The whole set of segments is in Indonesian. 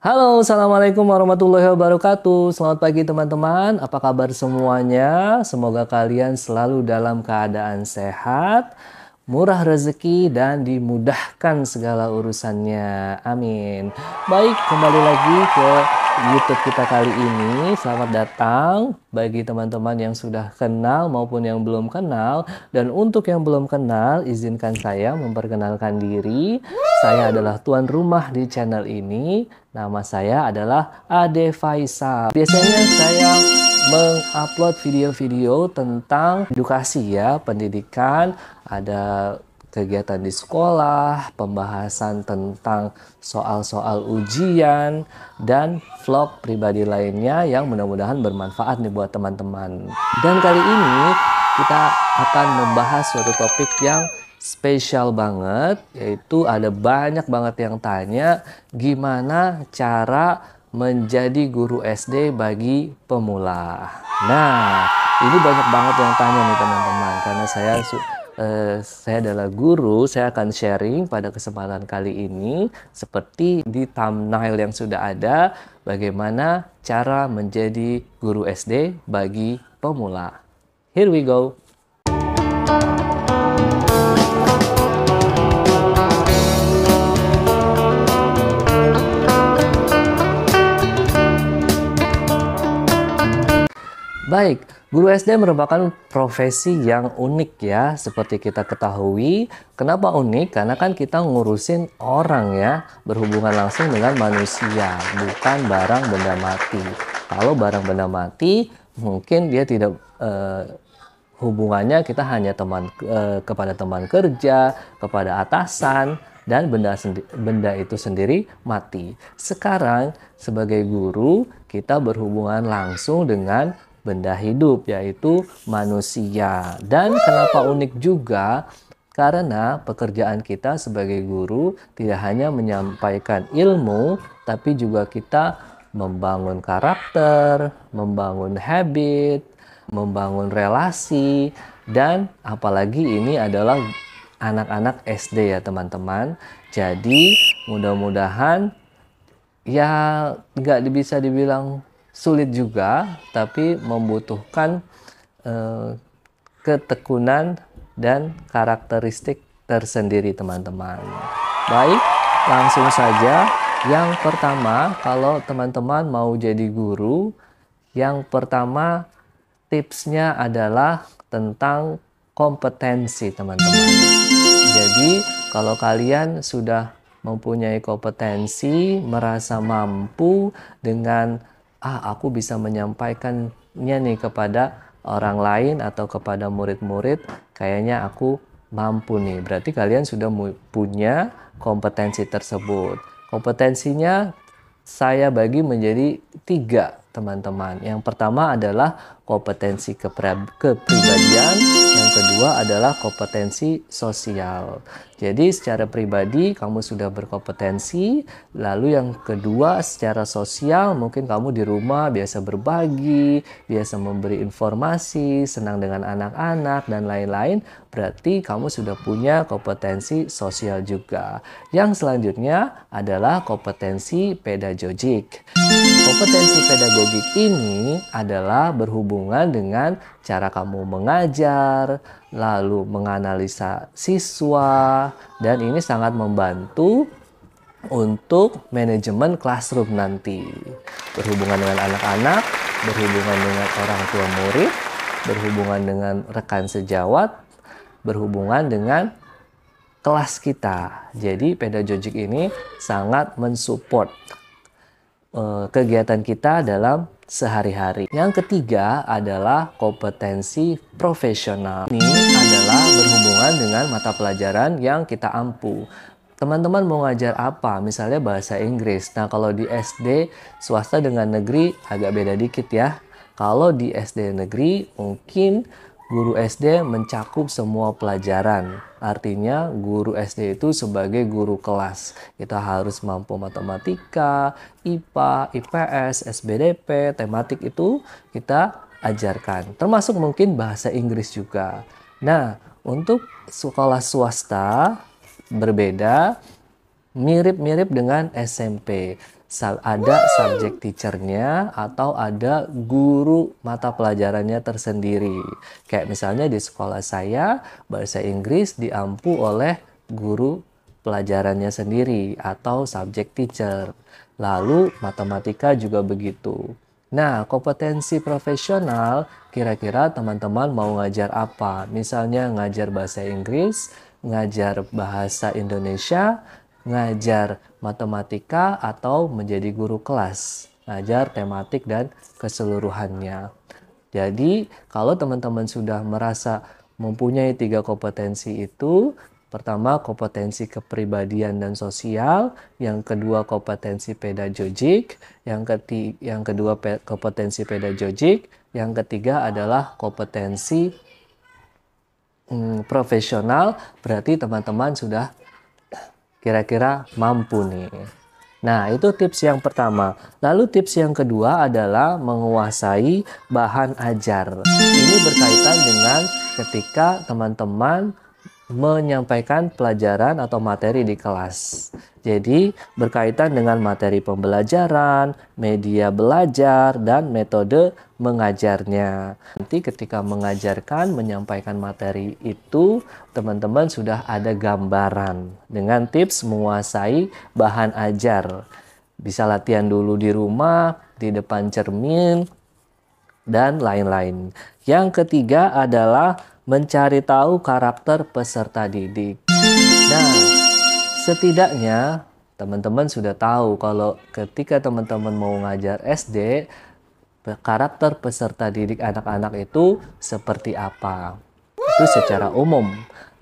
Halo, Assalamualaikum warahmatullahi wabarakatuh. Selamat pagi teman-teman. Apa kabar semuanya? Semoga kalian selalu dalam keadaan sehat, murah rezeki, dan dimudahkan segala urusannya. Amin. Baik, kembali lagi ke YouTube kita kali ini. Selamat datang bagi teman-teman yang sudah kenal maupun yang belum kenal. Dan untuk yang belum kenal, izinkan saya memperkenalkan diri. Saya adalah tuan rumah di channel ini. Nama saya adalah Ade Faisal. Biasanya saya mengupload video-video tentang edukasi ya, pendidikan, ada kegiatan di sekolah, pembahasan tentang soal-soal ujian, dan vlog pribadi lainnya yang mudah-mudahan bermanfaat nih buat teman-teman. Dan kali ini kita akan membahas suatu topik yang spesial banget, yaitu ada banyak banget yang tanya gimana cara menjadi guru SD bagi pemula. Nah, ini banyak banget yang tanya nih teman-teman, karena saya Uh, saya adalah guru, saya akan sharing pada kesempatan kali ini seperti di thumbnail yang sudah ada bagaimana cara menjadi guru SD bagi pemula. Here we go. Baik, Guru SD merupakan profesi yang unik ya, seperti kita ketahui. Kenapa unik? Karena kan kita ngurusin orang ya, berhubungan langsung dengan manusia, bukan barang benda mati. Kalau barang benda mati, mungkin dia tidak eh, hubungannya kita hanya teman eh, kepada teman kerja, kepada atasan, dan benda benda itu sendiri mati. Sekarang sebagai guru kita berhubungan langsung dengan benda hidup yaitu manusia. Dan kenapa unik juga? Karena pekerjaan kita sebagai guru tidak hanya menyampaikan ilmu, tapi juga kita membangun karakter, membangun habit, membangun relasi, dan apalagi ini adalah anak-anak SD ya teman-teman. Jadi mudah-mudahan ya nggak bisa dibilang sulit juga, tapi membutuhkan eh, ketekunan dan karakteristik tersendiri teman-teman. Baik, langsung saja. Yang pertama, kalau teman-teman mau jadi guru, yang pertama tipsnya adalah tentang kompetensi teman-teman. Jadi, kalau kalian sudah mempunyai kompetensi, merasa mampu dengan ah aku bisa menyampaikannya nih kepada orang lain atau kepada murid-murid. Kayaknya aku mampu nih. Berarti kalian sudah punya kompetensi tersebut. Kompetensinya saya bagi menjadi tiga teman-teman. Yang pertama adalah kompetensi kepribadian, yang kedua adalah kompetensi sosial. Jadi secara pribadi kamu sudah berkompetensi, lalu yang kedua secara sosial mungkin kamu di rumah biasa berbagi, biasa memberi informasi, senang dengan anak-anak dan lain-lain, berarti kamu sudah punya kompetensi sosial juga. Yang selanjutnya adalah kompetensi pedagogik. Kompetensi pedagogik ini adalah berhubungan dengan cara kamu mengajar, lalu menganalisa siswa, dan ini sangat membantu untuk manajemen classroom nanti. Berhubungan dengan anak-anak, berhubungan dengan orang tua murid, berhubungan dengan rekan sejawat, berhubungan dengan kelas kita. Jadi pedagogik ini sangat mensupport kegiatan kita dalam sehari-hari. Yang ketiga adalah kompetensi profesional. Ini adalah berhubungan dengan mata pelajaran yang kita ampu. Teman-teman mau ngajar apa? Misalnya bahasa Inggris. Nah, kalau di SD swasta dengan negeri agak beda dikit ya. Kalau di SD negeri mungkin guru SD mencakup semua pelajaran. Artinya guru SD itu sebagai guru kelas. Kita harus mampu matematika, IPA, IPS, SBDP, tematik itu kita ajarkan. Termasuk mungkin bahasa Inggris juga. Nah, untuk sekolah swasta berbeda mirip-mirip dengan SMP. Ada subjek teachernya atau ada guru mata pelajarannya tersendiri. Kayak misalnya di sekolah saya, bahasa Inggris diampu oleh guru pelajarannya sendiri atau subjek teacher. Lalu matematika juga begitu. Nah, kompetensi profesional kira-kira teman-teman mau ngajar apa? Misalnya ngajar bahasa Inggris, ngajar bahasa Indonesia, ngajar matematika atau menjadi guru kelas, ngajar tematik dan keseluruhannya. Jadi, kalau teman-teman sudah merasa mempunyai tiga kompetensi itu, pertama kompetensi kepribadian dan sosial, yang kedua kompetensi pedagogik, yang ketiga yang kedua kompetensi pedagogik, yang ketiga adalah kompetensi hmm, profesional, berarti teman-teman sudah kira-kira mampu nih. Nah, itu tips yang pertama. Lalu tips yang kedua adalah menguasai bahan ajar. Ini berkaitan dengan ketika teman-teman menyampaikan pelajaran atau materi di kelas. Jadi, berkaitan dengan materi pembelajaran, media belajar, dan metode mengajarnya. Nanti ketika mengajarkan, menyampaikan materi itu, teman-teman sudah ada gambaran dengan tips menguasai bahan ajar. Bisa latihan dulu di rumah, di depan cermin, dan lain-lain. Yang ketiga adalah mencari tahu karakter peserta didik. Nah, setidaknya teman-teman sudah tahu kalau ketika teman-teman mau ngajar SD, karakter peserta didik anak-anak itu seperti apa. Itu secara umum.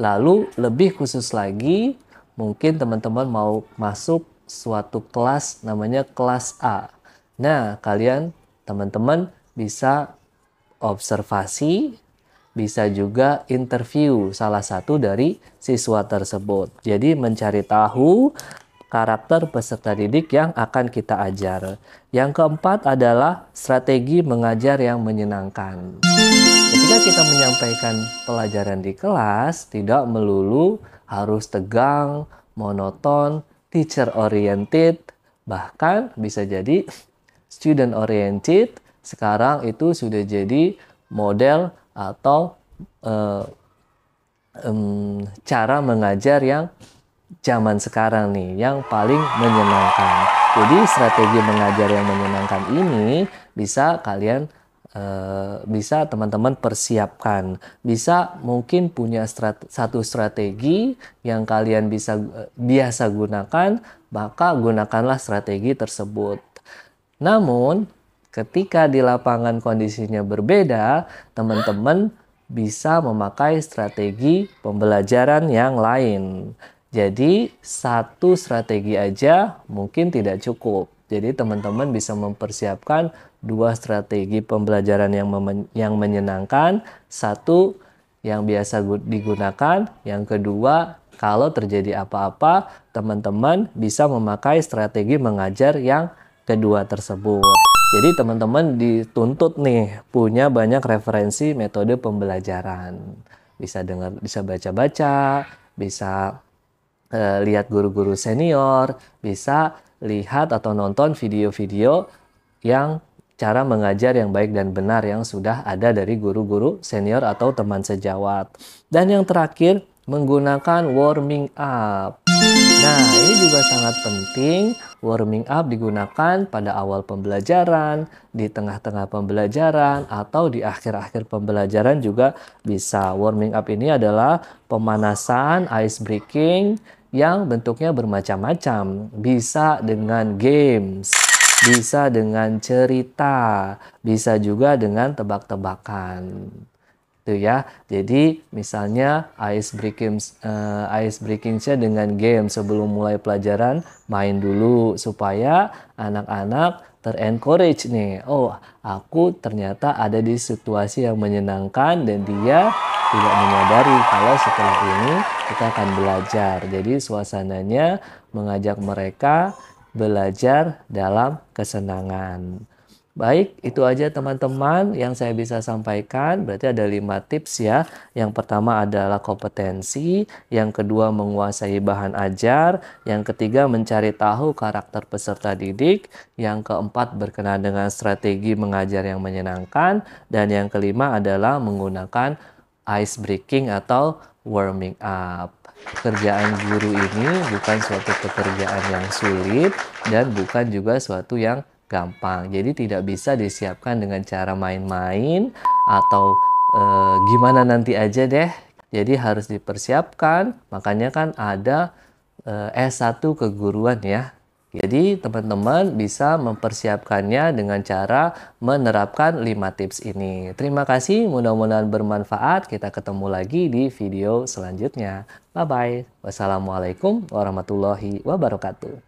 Lalu lebih khusus lagi, mungkin teman-teman mau masuk suatu kelas namanya kelas A. Nah, kalian teman-teman bisa observasi bisa juga interview salah satu dari siswa tersebut. Jadi mencari tahu karakter peserta didik yang akan kita ajar. Yang keempat adalah strategi mengajar yang menyenangkan. Ketika kita menyampaikan pelajaran di kelas, tidak melulu harus tegang, monoton, teacher oriented, bahkan bisa jadi student oriented. Sekarang itu sudah jadi model atau uh, um, cara mengajar yang zaman sekarang nih yang paling menyenangkan. Jadi strategi mengajar yang menyenangkan ini bisa kalian uh, bisa teman-teman persiapkan. Bisa mungkin punya strat satu strategi yang kalian bisa uh, biasa gunakan, maka gunakanlah strategi tersebut. Namun Ketika di lapangan kondisinya berbeda, teman-teman bisa memakai strategi pembelajaran yang lain. Jadi, satu strategi aja mungkin tidak cukup. Jadi, teman-teman bisa mempersiapkan dua strategi pembelajaran yang, yang menyenangkan, satu yang biasa digunakan, yang kedua kalau terjadi apa-apa, teman-teman bisa memakai strategi mengajar yang kedua tersebut. Jadi teman-teman dituntut nih punya banyak referensi metode pembelajaran. Bisa dengar, bisa baca-baca, bisa uh, lihat guru-guru senior, bisa lihat atau nonton video-video yang cara mengajar yang baik dan benar yang sudah ada dari guru-guru senior atau teman sejawat. Dan yang terakhir, menggunakan warming up. Nah, ini juga sangat penting. Warming up digunakan pada awal pembelajaran, di tengah-tengah pembelajaran, atau di akhir-akhir pembelajaran juga bisa. Warming up ini adalah pemanasan, ice breaking, yang bentuknya bermacam-macam. Bisa dengan games, bisa dengan cerita, bisa juga dengan tebak-tebakan gitu ya. Jadi misalnya ice breaking uh, ice breakingnya dengan game sebelum mulai pelajaran main dulu supaya anak-anak terencourage nih. Oh, aku ternyata ada di situasi yang menyenangkan dan dia tidak menyadari kalau setelah ini kita akan belajar. Jadi suasananya mengajak mereka belajar dalam kesenangan. Baik, itu aja teman-teman yang saya bisa sampaikan. Berarti ada lima tips ya. Yang pertama adalah kompetensi, yang kedua menguasai bahan ajar, yang ketiga mencari tahu karakter peserta didik, yang keempat berkenaan dengan strategi mengajar yang menyenangkan, dan yang kelima adalah menggunakan ice breaking atau warming up. Pekerjaan guru ini bukan suatu pekerjaan yang sulit dan bukan juga suatu yang gampang. Jadi tidak bisa disiapkan dengan cara main-main atau e, gimana nanti aja deh. Jadi harus dipersiapkan. Makanya kan ada e, S1 keguruan ya. Jadi teman-teman bisa mempersiapkannya dengan cara menerapkan 5 tips ini. Terima kasih, mudah-mudahan bermanfaat. Kita ketemu lagi di video selanjutnya. Bye-bye. Wassalamualaikum warahmatullahi wabarakatuh.